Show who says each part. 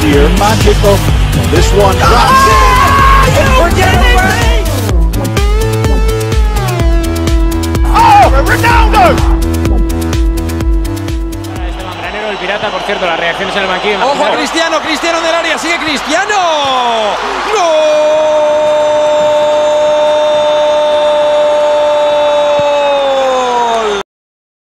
Speaker 1: sheer magical. And this one drops oh,
Speaker 2: in. We're getting it!
Speaker 3: Por cierto, las reacciones en el banquillo. ¡Ojo a
Speaker 2: Cristiano! ¡Cristiano en el área! ¡Sigue Cristiano!